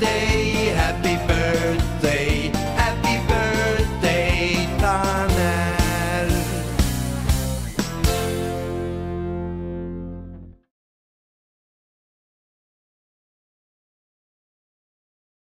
day.